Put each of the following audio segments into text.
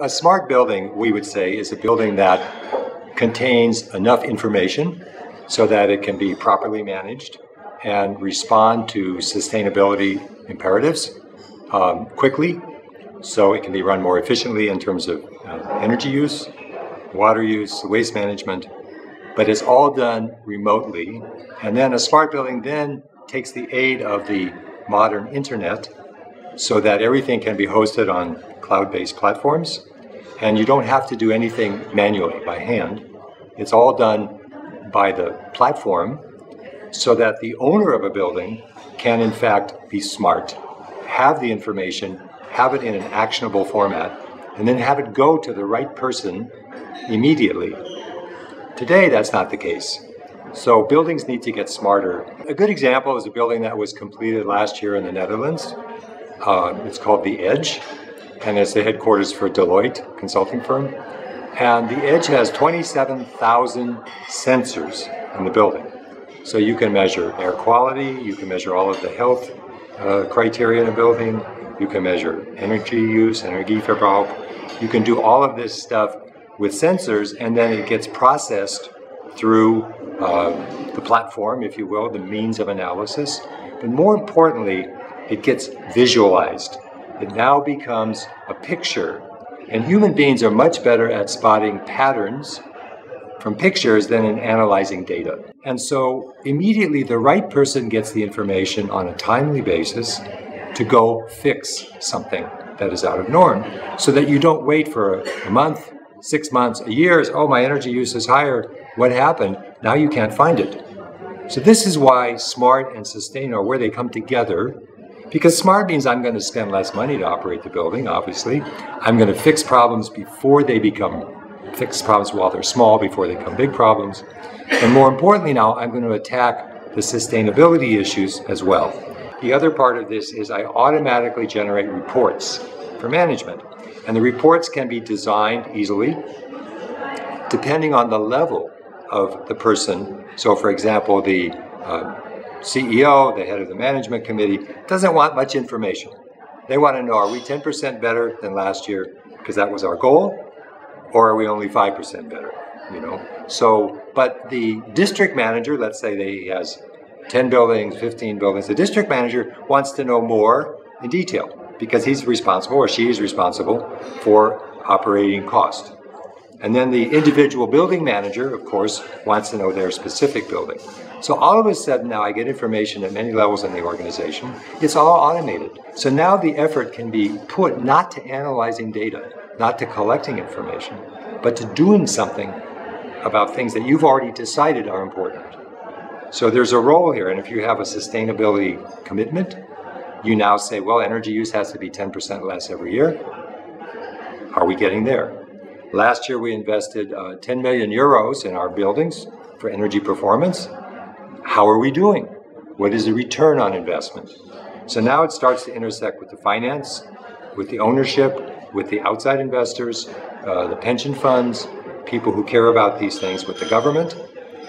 A smart building, we would say, is a building that contains enough information so that it can be properly managed and respond to sustainability imperatives um, quickly so it can be run more efficiently in terms of uh, energy use, water use, waste management, but it's all done remotely. And then a smart building then takes the aid of the modern internet so that everything can be hosted on cloud based platforms. And you don't have to do anything manually by hand. It's all done by the platform so that the owner of a building can, in fact, be smart, have the information, have it in an actionable format, and then have it go to the right person immediately. Today, that's not the case. So, buildings need to get smarter. A good example is a building that was completed last year in the Netherlands. Uh, it's called The Edge, and it's the headquarters for Deloitte consulting firm. And The Edge has 27,000 sensors in the building. So you can measure air quality, you can measure all of the health uh, criteria in a building, you can measure energy use, energy Energieverbrauch. You can do all of this stuff with sensors, and then it gets processed through uh, the platform, if you will, the means of analysis. But more importantly, it gets visualized. It now becomes a picture. And human beings are much better at spotting patterns from pictures than in analyzing data. And so immediately the right person gets the information on a timely basis to go fix something that is out of norm so that you don't wait for a month, six months, a year. Oh, my energy use is higher. What happened? Now you can't find it. So this is why smart and sustain are where they come together because smart means I'm going to spend less money to operate the building, obviously. I'm going to fix problems before they become fix problems while they're small before they become big problems. And more importantly, now I'm going to attack the sustainability issues as well. The other part of this is I automatically generate reports for management. And the reports can be designed easily depending on the level of the person. So, for example, the uh, CEO, the head of the management committee, doesn't want much information. They want to know are we 10% better than last year because that was our goal? or are we only 5% better? You know, so, but the district manager, let's say he has 10 buildings, 15 buildings, the district manager wants to know more in detail because he's responsible or she is responsible for operating cost. And then the individual building manager, of course, wants to know their specific building. So all of a sudden now I get information at many levels in the organization. It's all automated. So now the effort can be put not to analyzing data, not to collecting information, but to doing something about things that you've already decided are important. So there's a role here, and if you have a sustainability commitment, you now say, well, energy use has to be 10% less every year. Are we getting there? Last year we invested uh, 10 million euros in our buildings for energy performance. How are we doing? What is the return on investment? So now it starts to intersect with the finance, with the ownership, with the outside investors, uh, the pension funds, people who care about these things with the government,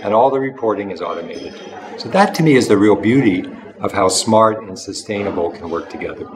and all the reporting is automated. So that to me is the real beauty of how smart and sustainable can work together.